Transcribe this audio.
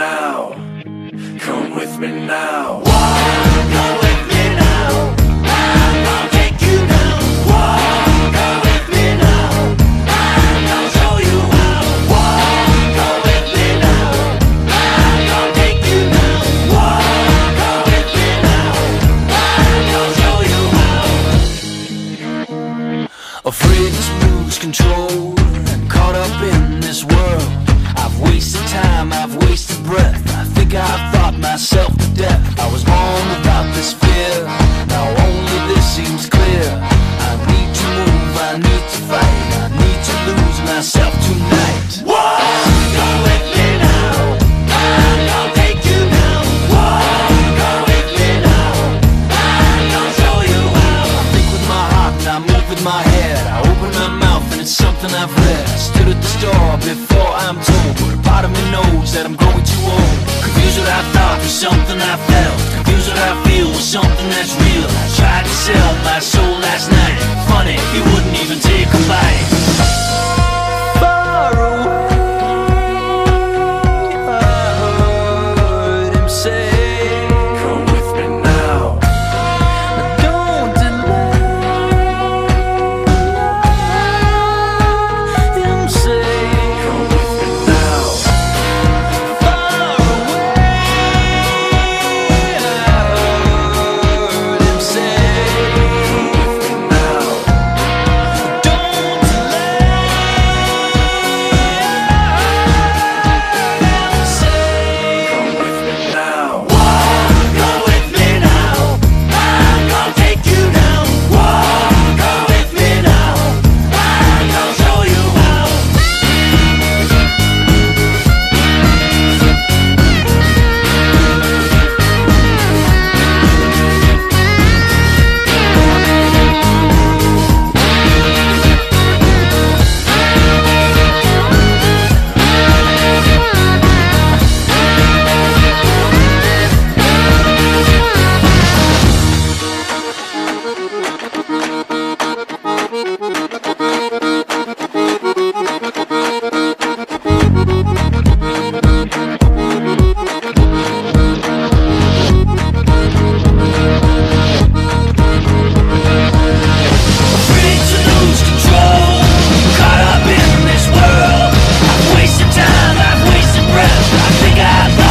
now. Come with me now. Walk, go with me now. I'm gonna take you now. Walk, go with me now. I'm gonna show you how. Walk, go with me now. I'm gonna take you now. Walk, go with me now. I'm gonna show you how. Afraid to lose control caught up in this world. Wasted time, I've wasted breath. I think I've thought myself to death. I was born without this fear. Now only this seems clear. I need to move, I need to fight. I need to lose myself tonight. I with my heart and I move with my head. I open my mouth and it's something I've read. I stood at the store before I'm I felt Confusion I feel was something that's real. I tried to sell my soul last night. Funny, he wouldn't even Yeah.